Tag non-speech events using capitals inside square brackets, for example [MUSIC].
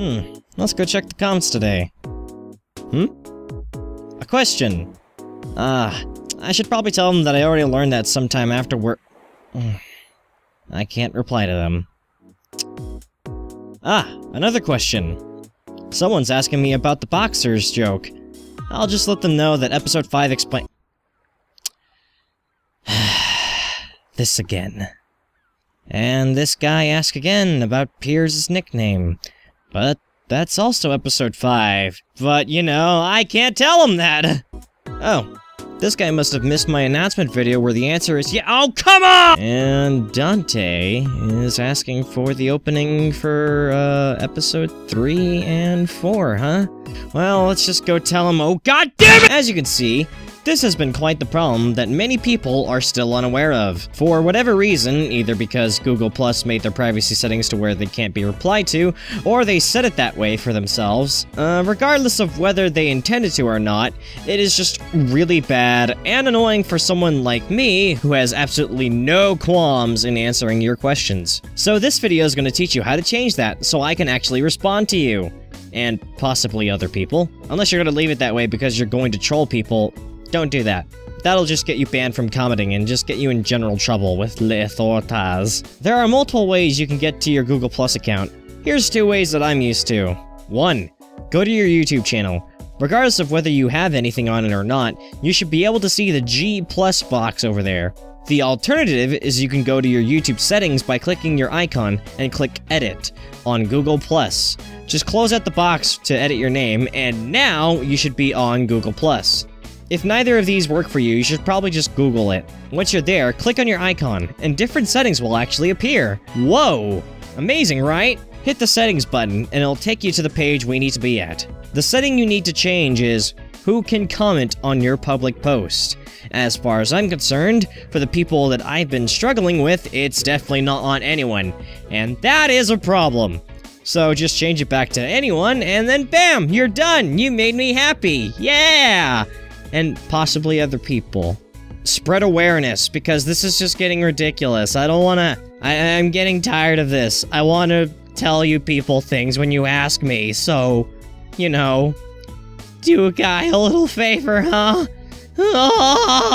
Hmm, let's go check the comments today. Hmm? A question. Ah, I should probably tell them that I already learned that sometime after work. I can't reply to them. Ah, another question. Someone's asking me about the boxers joke. I'll just let them know that episode 5 explain- [SIGHS] This again. And this guy asked again about Piers' nickname. But that's also episode 5. But, you know, I can't tell him that! [LAUGHS] Oh, this guy must have missed my announcement video where the answer is yeah- OH COME ON! And Dante is asking for the opening for, uh, episode 3 and 4, huh? Well, let's just go tell him- oh god damn it! As you can see, this has been quite the problem that many people are still unaware of. For whatever reason, either because Google Plus made their privacy settings to where they can't be replied to, or they set it that way for themselves, uh, regardless of whether they intended to or not, it is just really bad and annoying for someone like me who has absolutely no qualms in answering your questions. So this video is going to teach you how to change that so I can actually respond to you. And possibly other people. Unless you're going to leave it that way because you're going to troll people, don't do that. That'll just get you banned from commenting and just get you in general trouble with Le Authoritas. There are multiple ways you can get to your Google Plus account. Here's two ways that I'm used to. 1. Go to your YouTube channel. Regardless of whether you have anything on it or not, you should be able to see the G Plus box over there. The alternative is you can go to your YouTube settings by clicking your icon and click Edit on Google Plus. Just close out the box to edit your name, and now you should be on Google Plus. If neither of these work for you, you should probably just Google it. Once you're there, click on your icon, and different settings will actually appear. Whoa! Amazing, right? Hit the settings button, and it'll take you to the page we need to be at. The setting you need to change is who can comment on your public post. As far as I'm concerned, for the people that I've been struggling with, it's definitely not on anyone. And that is a problem. So just change it back to anyone, and then bam, you're done! You made me happy! Yeah! And possibly other people. Spread awareness, because this is just getting ridiculous. I don't wanna... I, I'm getting tired of this. I wanna tell you people things when you ask me, so... You know... Do a guy a little favor, huh? [LAUGHS] Oh.